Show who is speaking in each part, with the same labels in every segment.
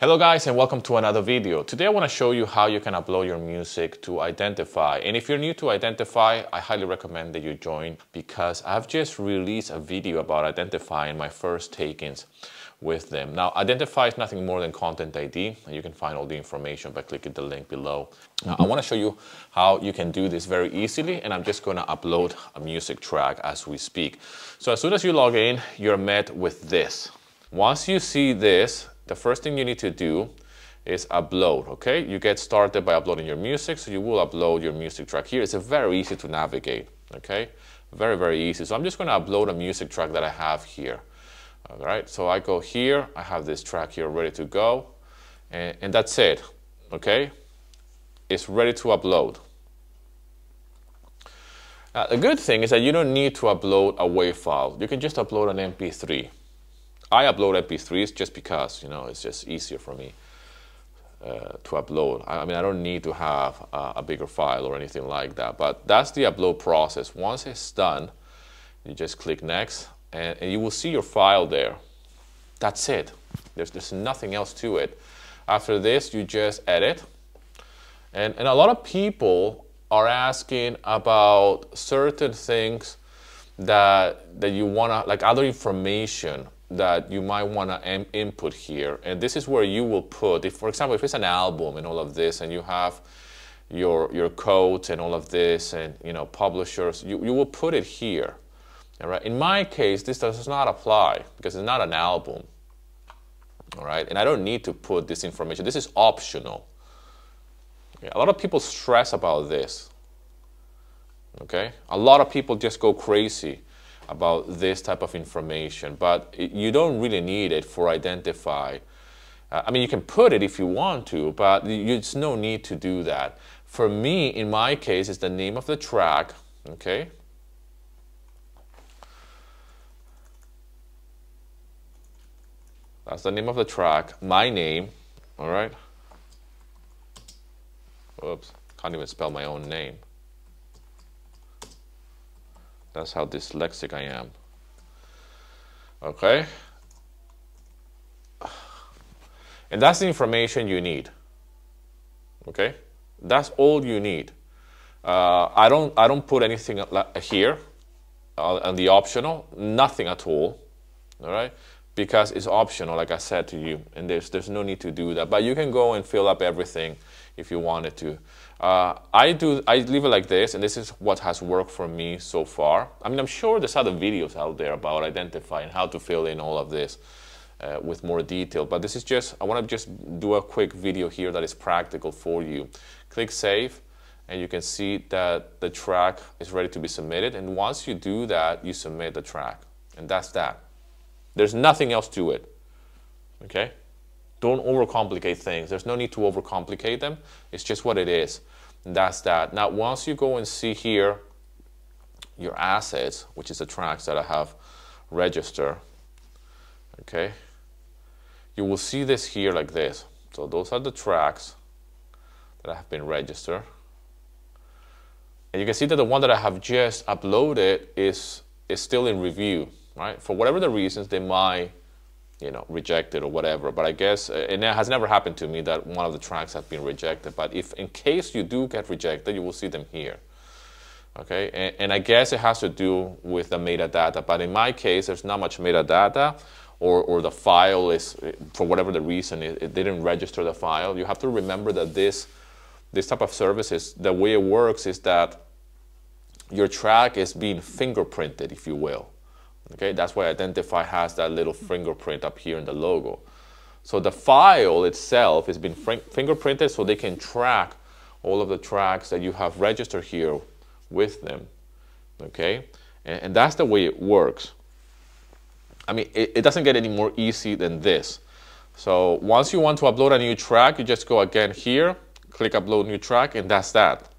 Speaker 1: Hello guys and welcome to another video. Today I want to show you how you can upload your music to Identifyy. And if you're new to Identifyy, I highly recommend that you join because I've just released a video about Identifyy and my first take-ins with them. Now, Identifyy is nothing more than Content ID, and you can find all the information by clicking the link below. Now, I want to show you how you can do this very easily, and I'm just going to upload a music track as we speak. So as soon as you log in, you're met with this. Once you see this, the first thing you need to do is upload, okay? You get started by uploading your music, so you will upload your music track here. It's very easy to navigate, okay? Very, very easy. So I'm just gonna upload a music track that I have here. All right, so I go here, I have this track here ready to go, and, and that's it, okay? It's ready to upload. Now, the good thing is that you don't need to upload a WAV file. You can just upload an MP3. I upload MP3s just because, you know, it's just easier for me uh, to upload. I, I, mean, I don't need to have a, a bigger file or anything like that, but that's the upload process. Once it's done, you just click next and, and you will see your file there. That's it. There's, there's nothing else to it. After this, you just edit. And, and a lot of people are asking about certain things that, that you want to, like other information that you might want to input here. And this is where you will put, if, for example, if it's an album and all of this, and you have your, your codes and all of this, and you know publishers, you, you will put it here. All right. In my case, this does not apply because it's not an album. All right. And I don't need to put this information. This is optional. A lot of people stress about this. Okay. A lot of people just go crazy about this type of information, but you don't really need it for Identifyy. Uh, I mean, you can put it if you want to, but there's no need to do that. For me, in my case, it's the name of the track, okay? That's the name of the track, my name, all right? Oops, can't even spell my own name. That's how dyslexic I am. Okay? And that's the information you need. Okay? That's all you need. Uh, I don't I don't put anything here uh, on the optional, nothing at all. All right? Because it's optional, like I said to you, and there's there's no need to do that. But you can go and fill up everything if you wanted to. Uh, I do. I leave it like this, and this is what has worked for me so far. I mean, I'm sure there's other videos out there about identifying how to fill in all of this uh, with more detail. But this is just. I want to just do a quick video here that is practical for you. Click Save, and you can see that the track is ready to be submitted. And once you do that, you submit the track, and that's that. There's nothing else to it. Okay. Don't overcomplicate things. There's no need to overcomplicate them. It's just what it is. And that's that. Now, once you go and see here your assets, which is the tracks that I have registered, okay, you will see this here like this. So those are the tracks that I have been registered. And you can see that the one that I have just uploaded is, is still in review, right? For whatever the reasons, they might you know, rejected or whatever. But I guess, uh, and it has never happened to me that one of the tracks has been rejected. But if in case you do get rejected, you will see them here. Okay, and, and I guess it has to do with the metadata. But in my case, there's not much metadata, or, or the file is, for whatever the reason, it, it didn't register the file. You have to remember that this, this type of services, the way it works is that your track is being fingerprinted, if you will. Okay, that's why Identifyy has that little fingerprint up here in the logo. So the file itself has been fingerprinted so they can track all of the tracks that you have registered here with them. Okay, and, and that's the way it works. I mean, it, it doesn't get any more easy than this. So once you want to upload a new track, you just go again here, click upload new track, and that's that.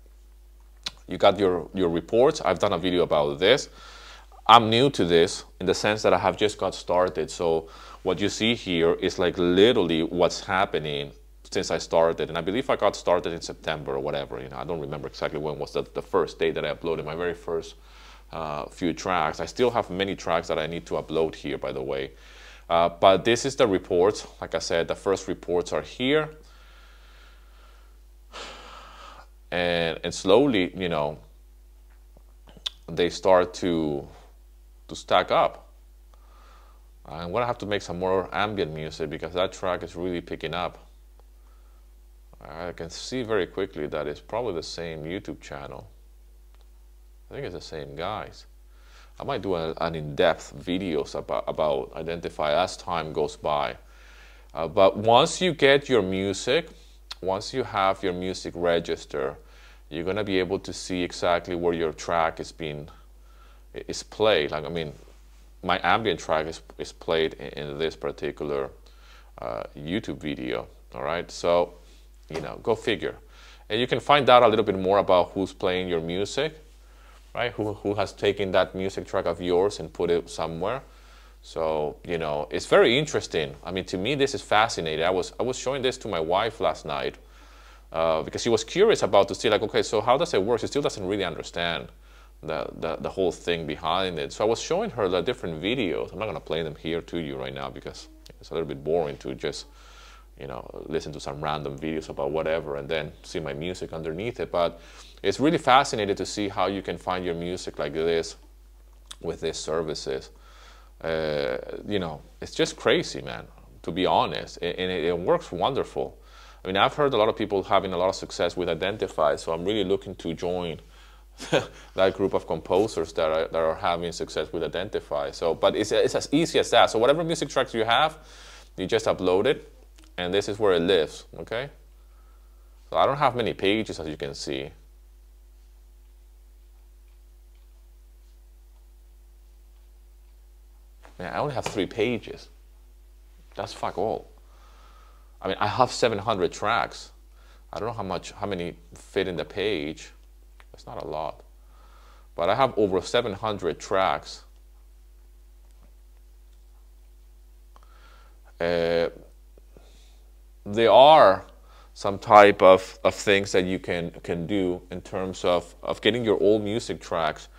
Speaker 1: You got your, your reports. I've done a video about this. I'm new to this in the sense that I have just got started. So what you see here is like literally what's happening since I started. And I believe I got started in September or whatever. You know, I don't remember exactly when was the, the first day that I uploaded my very first uh, few tracks. I still have many tracks that I need to upload here, by the way. Uh, but this is the reports. Like I said, the first reports are here. And, and slowly, you know, they start to, to stack up. I'm gonna have to make some more ambient music because that track is really picking up. I can see very quickly that it's probably the same YouTube channel. I think it's the same guys. I might do a, an in-depth videos about, about Identifyy as time goes by. Uh, but once you get your music, once you have your music register, you're gonna be able to see exactly where your track is being is played. Like I mean, my ambient track is, is played in, in this particular uh, YouTube video. All right, so you know, go figure. And you can find out a little bit more about who's playing your music, right? Who, who has taken that music track of yours and put it somewhere. So, you know, it's very interesting. I mean, to me, this is fascinating. I was, I was showing this to my wife last night uh, because she was curious about to see like, okay, so how does it work? She still doesn't really understand the, the, the whole thing behind it. So I was showing her the different videos. I'm not going to play them here to you right now because it's a little bit boring to just, you know, listen to some random videos about whatever and then see my music underneath it. But it's really fascinating to see how you can find your music like this with these services. Uh, you know, it's just crazy, man, to be honest. And it, it works wonderful. I mean, I've heard a lot of people having a lot of success with Identifyy, so I'm really looking to join that group of composers that are, that are having success with Identifyy. So, but it's, it's as easy as that. So whatever music tracks you have, you just upload it, and this is where it lives, okay? So I don't have many pages, as you can see. Man, I only have three pages. That's fuck all. I mean, I have 700 tracks. I don't know how much, how many fit in the page. It's not a lot. But I have over 700 tracks. Uh, there are some type of, of things that you can, can do in terms of, of getting your old music tracks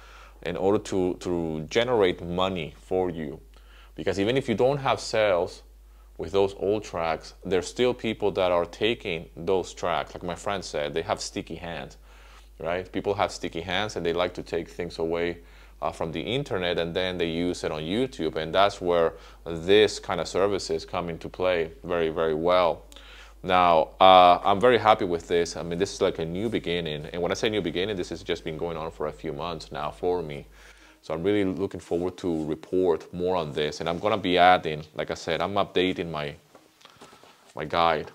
Speaker 1: in order to, to generate money for you. Because even if you don't have sales with those old tracks, there's still people that are taking those tracks. Like my friend said, they have sticky hands right? People have sticky hands and they like to take things away uh, from the internet and then they use it on YouTube. And that's where this kind of services come into play very, very well. Now, uh, I'm very happy with this. I mean, this is like a new beginning. And when I say new beginning, this has just been going on for a few months now for me. So I'm really looking forward to report more on this. And I'm going to be adding, like I said, I'm updating my, my guide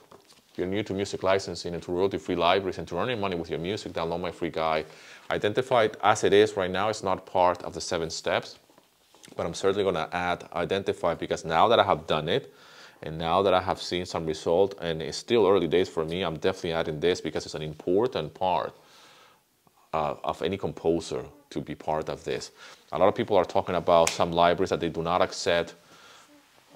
Speaker 1: you're new to music licensing and to royalty-free libraries and to earning money with your music, download my free guide. Identified as it is right now, it's not part of the seven steps, but I'm certainly going to add Identifyy because now that I have done it, and now that I have seen some result, and it's still early days for me, I'm definitely adding this because it's an important part uh, of any composer to be part of this. A lot of people are talking about some libraries that they do not accept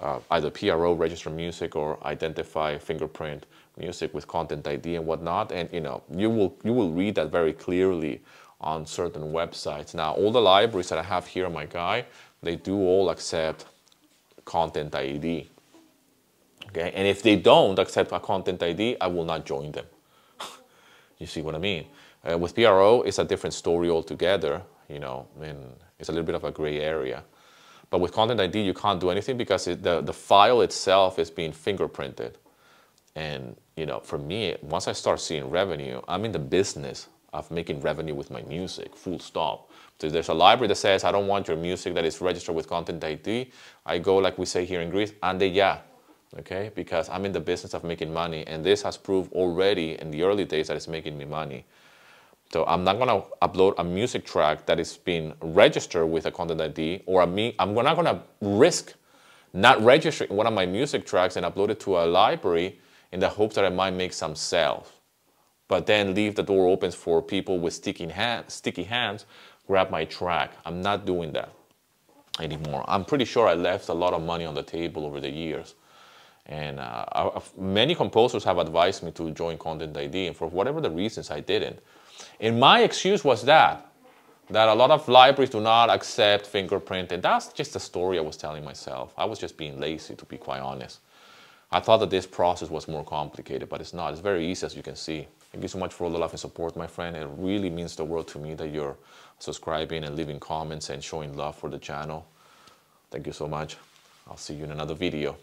Speaker 1: uh, either PRO, register music, or identify fingerprint music with content ID and whatnot. And you know, you will you will read that very clearly on certain websites. Now, all the libraries that I have here my guy, they do all accept content ID. Okay, and if they don't accept a content ID, I will not join them. you see what I mean? Uh, with PRO, it's a different story altogether. You know, it's a little bit of a gray area. But with Content ID, you can't do anything because it, the, the file itself is being fingerprinted. And you know, for me, once I start seeing revenue, I'm in the business of making revenue with my music, full stop. So there's a library that says, I don't want your music that is registered with Content ID. I go, like we say here in Greece, and yeah, okay? Because I'm in the business of making money, and this has proved already in the early days that it's making me money. So I'm not gonna upload a music track that is being registered with a Content ID, or me, I'm not gonna risk not registering one of my music tracks and upload it to a library in the hopes that I might make some sales. But then leave the door open for people with sticky, hand, sticky hands grab my track. I'm not doing that anymore. I'm pretty sure I left a lot of money on the table over the years. And uh, many composers have advised me to join Content ID, and for whatever the reasons, I didn't. And my excuse was that that a lot of libraries do not accept fingerprinting. That's just a story I was telling myself. I was just being lazy, to be quite honest. I thought that this process was more complicated, but it's not. It's very easy, as you can see. Thank you so much for all the love and support, my friend. It really means the world to me that you're subscribing and leaving comments and showing love for the channel. Thank you so much. I'll see you in another video.